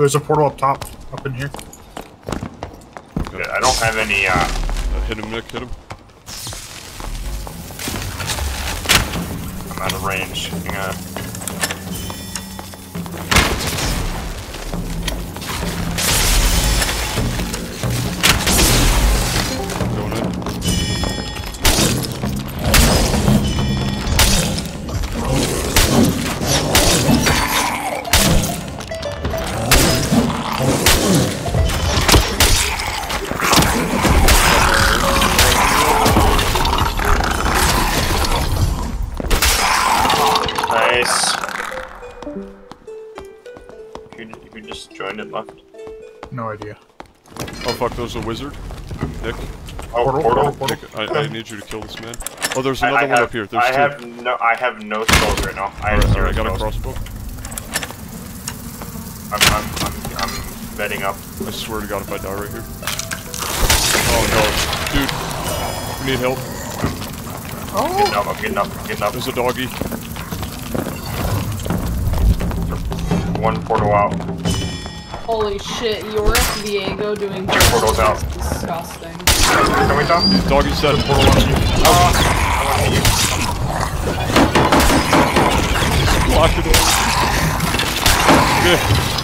There's a portal up top, up in here. Yeah, I don't have any, uh... Uh, hit him, Nick, hit him. I'm out of range. Hang on. Nice. You, you just joined it left. No idea. Oh fuck, there's a wizard. Nick, Oh, Portal, portal. portal, Nick, I, I need you to kill this man. Oh, there's another I one have, up here. There's I two. have no, I have no spells right now. I have zero alright, I got a crossbow. I'm, I'm, I'm, I'm betting up. I swear to god if I die right here. Oh no. Dude, we need help. Oh! Getting up, I'm getting up, I'm getting up. There's a doggy. One portal out. Holy shit, Yorick Viego doing Two portals out. disgusting. Can we talk? Doggy said. Block it. Okay.